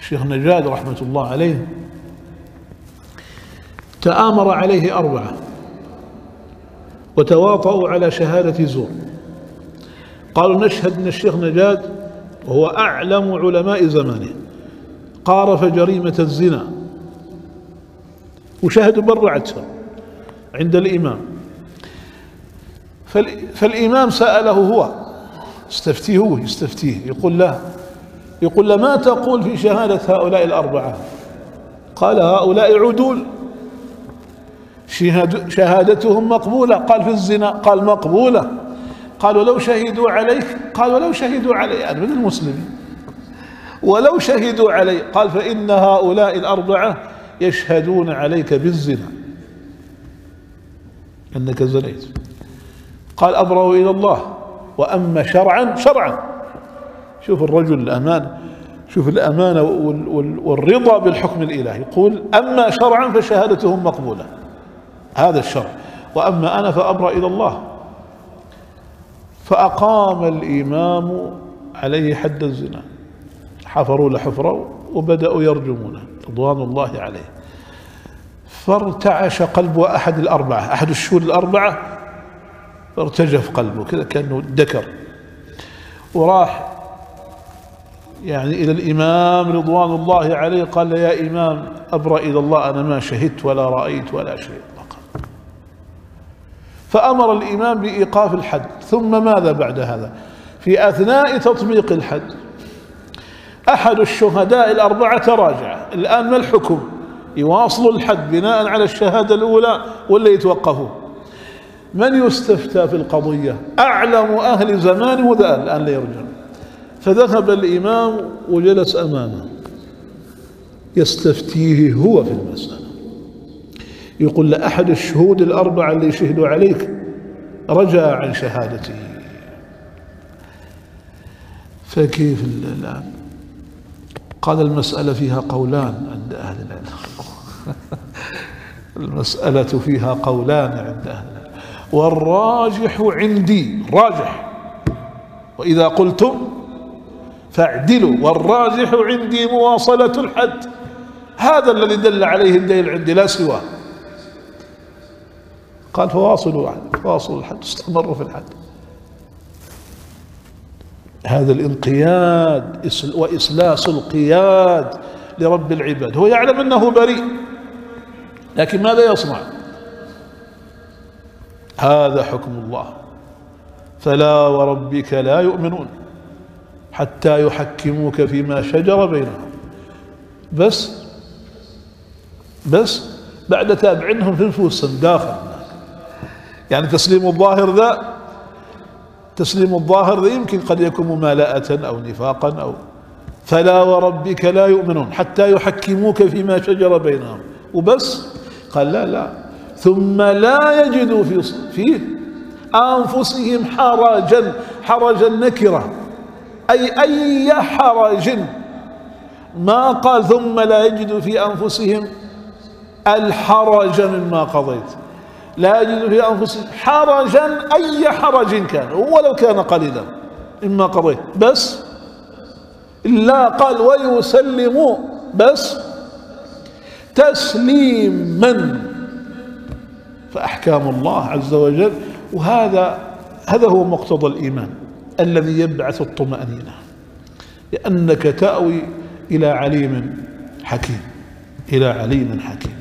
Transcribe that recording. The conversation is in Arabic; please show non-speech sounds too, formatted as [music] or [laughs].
الشيخ نجاد رحمة الله عليه تآمر عليه أربعة وتواطؤوا على شهادة زور. قالوا نشهد أن الشيخ نجاد وهو أعلم علماء زمانه قارف جريمة الزنا وشهدوا برعتها عند الإمام. فالإمام سأله هو استفتيه هو يستفتيه يقول له يقول له ما تقول في شهادة هؤلاء الأربعة؟ قال هؤلاء عدول. شهادتهم مقبولة. قال في الزنا قال مقبولة. قال ولو شهدوا عليك قال ولو شهدوا علي يعني من المسلمين. ولو شهدوا علي قال فإن هؤلاء الأربعة يشهدون عليك بالزنا. أنك زنيت. قال أبرأ إلى الله. وأما شرعا شرعا. شوف الرجل الأمان شوف الأمانة والرضا بالحكم الإلهي. يقول أما شرعا فشهادتهم مقبولة. هذا الشرع. وأما أنا فأبرأ إلى الله. فأقام الإمام عليه حد الزنا. حفروا له حفرة وبدأوا يرجمونه رضوان الله عليه. فارتعش قلب أحد الأربعة أحد الشهود الأربعة فارتجف قلبه كذا كأنه دكر وراح يعني إلى الإمام رضوان الله عليه قال يا إمام أبرأ إلى الله أنا ما شهدت ولا رأيت ولا شيء فأمر الإمام بإيقاف الحد. ثم ماذا بعد هذا؟ في أثناء تطبيق الحد أحد الشهداء الأربعة تراجع الآن ما الحكم؟ يواصلوا الحد بناء على الشهادة الأولى ولا يتوقفوا؟ من يستفتى في القضية؟ أعلم أهل زمانه وذا الآن لا يرجع فذهب الإمام وجلس أمامه. يستفتيه هو في المسألة. يقول لأحد الشهود الأربعة اللي شهدوا عليك رجع عن شهادته. فكيف الآن؟ قال المسألة فيها قولان عند أهل العلم. [laughs] المسألة فيها قولان عند أهل العلم. والراجح عندي راجح. وإذا قلتم فاعدلوا والراجح عندي مواصلة الحد. هذا الذي دل عليه الدليل عندي لا سواه. قال فواصلوا الحد فواصلوا الحد استمروا في الحد. هذا الانقياد وإسلاس القياد لرب العباد. هو يعلم أنه بريء لكن ماذا يصنع؟ هذا حكم الله. فلا وربك لا يؤمنون. حتى يحكموك فيما شجر بينهم. بس بس بعد تابعنهم في نفوسهم داخل. يعني تسليم الظاهر ذا تسليم الظاهر ذا يمكن قد يكون ممالأة أو نفاقا أو فلا وربك لا يؤمنون حتى يحكموك فيما شجر بينهم. وبس. قال لا لا. ثم لا يجدوا في في أنفسهم حرجا حرجا نكرة أي أي حرج ما قال ثم لا يجدوا في أنفسهم الحرج مما قضيت. لا يجد في أنفسهم حرجا أي حرج كان ولو كان قليلا مما قضيت. بس لا قال ويسلموا بس تسليما. فأحكام الله عز وجل وهذا هذا هو مقتضى الإيمان. الذي يبعث الطمأنينة لأنك تأوي إلى عليم حكيم إلى عليم حكيم.